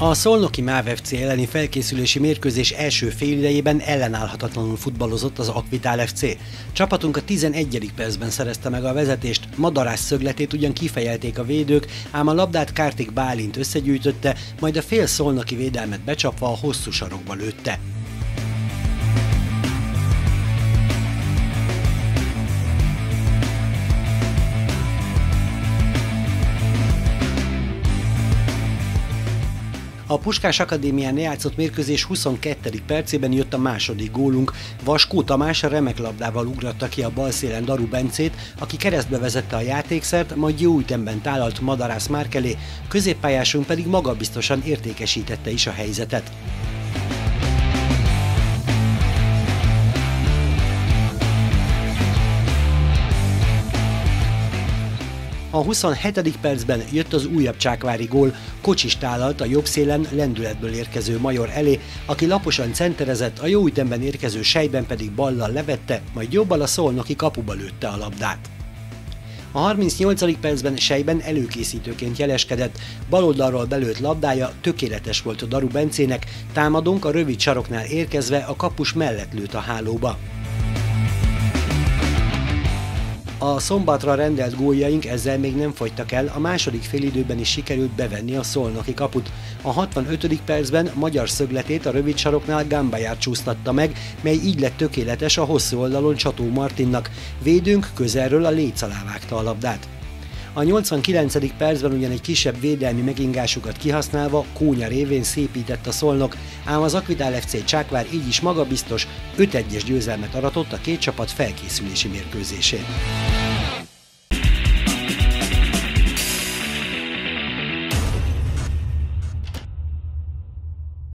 A Szolnoki MÁV FC elleni felkészülési mérkőzés első félidejében ellenállhatatlanul futballozott az Akvitál FC. Csapatunk a 11. percben szerezte meg a vezetést, Madarász szögletét ugyan kifejelték a védők, ám a labdát Kártik Bálint összegyűjtötte, majd a fél szolnoki védelmet becsapva a hosszú sarokba lőtte. A Puskás Akadémián játszott mérkőzés 22. percében jött a második gólunk. Vaskó Tamás remek labdával ugratta ki a bal szélen Daru Bencét, aki keresztbe vezette a játékszert, majd jó ütemben tálalt Madarász Márkelé, középpályásunk pedig magabiztosan értékesítette is a helyzetet. A 27. percben jött az újabb csákvári gól, Kocsis tálalt a jobb szélen lendületből érkező Major elé, aki laposan centerezett, a jó ütemben érkező sejben pedig ballal levette, majd jobbal a szolnoki kapuba lőtte a labdát. A 38. percben Sejben előkészítőként jeleskedett, baloldalról belőtt labdája tökéletes volt a Daru Bencének, támadónk a rövid saroknál érkezve a kapus mellett lőtt a hálóba. A szombatra rendelt góljaink ezzel még nem fogytak el, a második félidőben is sikerült bevenni a szolnoki kaput. A 65. percben magyar szögletét a rövid saroknál Gambajár csúsztatta meg, mely így lett tökéletes a hosszú oldalon Csató Martinnak. Védünk közelről a léc alá vágta a labdát. A 89. percben ugyan egy kisebb védelmi megingásukat kihasználva Kónya révén szépített a szolnok, ám az Akvidál FC Csákvár így is magabiztos 5-1-es győzelmet aratott a két csapat felkészülési mérkőzésén.